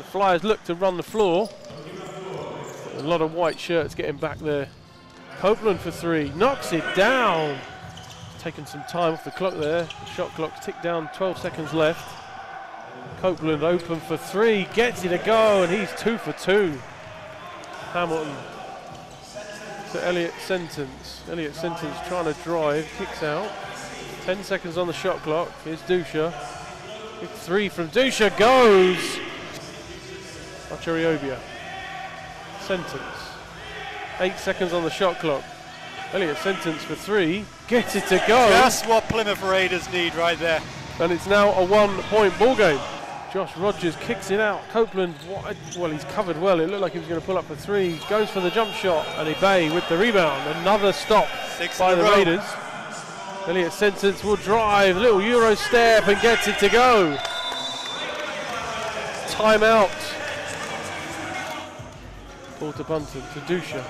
The Flyers look to run the floor. A lot of white shirts getting back there. Copeland for three, knocks it down. Taking some time off the clock there. The shot clock ticked down, 12 seconds left. Copeland open for three, gets it a go, and he's two for two. Hamilton to Elliot Sentence. Elliot Sentence trying to drive, kicks out. 10 seconds on the shot clock. Here's Dusha. Three from Dusha goes. Achariobia. Sentence. Eight seconds on the shot clock. Elliot Sentence for three. Gets it to go. That's what Plymouth Raiders need right there. And it's now a one-point ball game. Josh Rogers kicks it out. Copeland, a- well, he's covered well. It looked like he was going to pull up for three. Goes for the jump shot, and Ibay with the rebound. Another stop Six by the row. Raiders. Elliot Sentence will drive, little Euro step, and gets it to go. Timeout. Porter Bunton to Dusha.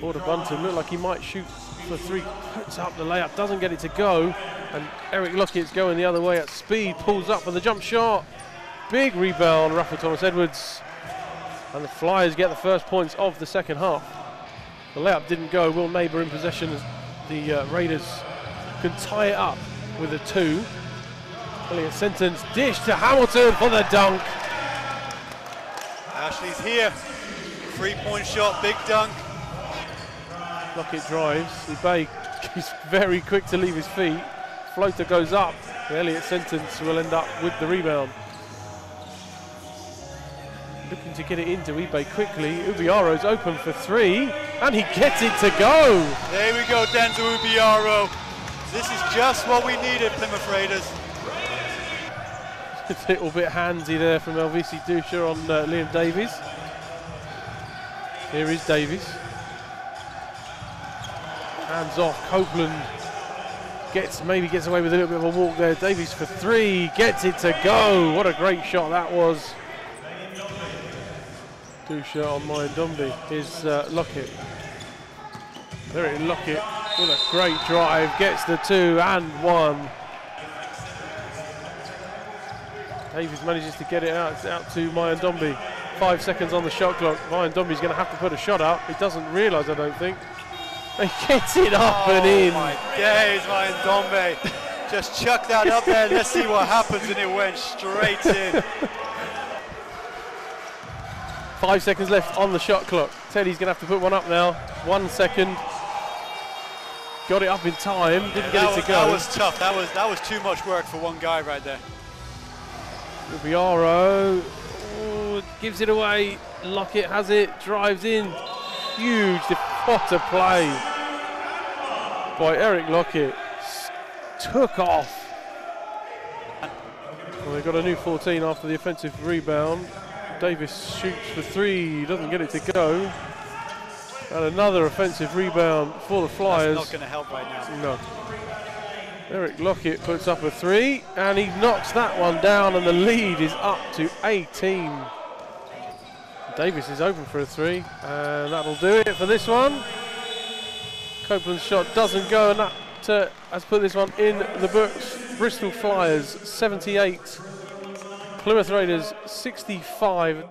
Porter Bunton looked like he might shoot for three. Puts up the layup, doesn't get it to go. And Eric Lockett's going the other way at speed, pulls up for the jump shot. Big rebound, Rafa Thomas Edwards. And the Flyers get the first points of the second half. The layup didn't go. Will Neighbour in possession. The uh, Raiders can tie it up with a two. Elliot Sentence dish to Hamilton for the dunk. Ashley's here. Three point shot, big dunk. Lockett drives. Ibay is very quick to leave his feet. Floater goes up. Elliot Sentence will end up with the rebound. Looking to get it into Ibay quickly. Ubiaro's open for three, and he gets it to go. There we go, Denzel Ubiaro. This is just what we needed, Plymouth Raiders. A little bit handsy there from LVC Dusha on uh, Liam Davies. Here is Davies. Hands off. Copeland gets maybe gets away with a little bit of a walk there. Davies for three, gets it to go. What a great shot that was. Dusha on Mayan Dombi. Here's uh, Lockett. Eric Lockett with a great drive, gets the two and one. Davies manages to get it out. It's out to Mayan Dombi. Five seconds on the shot clock. Mayan Dombi's going to have to put a shot up. He doesn't realise, I don't think. He gets it up and oh in. Oh my days, Ryan Dombe. Just chuck that up there, let's see what happens, and it went straight in. Five seconds left on the shot clock. Teddy's going to have to put one up now. One second. Got it up in time. Didn't that, get was, it to that go. was tough. That was that was too much work for one guy right there. Ubiaro gives it away. Lockett has it. Drives in. Huge. What a play by Eric Lockett. Took off. Well, they've got a new 14 after the offensive rebound. Davies shoots for three. Doesn't get it to go. And another offensive rebound for the That's Flyers. not going to help right now. No. Eric Lockett puts up a three and he knocks that one down and the lead is up to 18. Davies is open for a three and that'll do it for this one. Copeland's shot doesn't go and that uh, has put this one in the books. Bristol Flyers 78, Plymouth Raiders 65.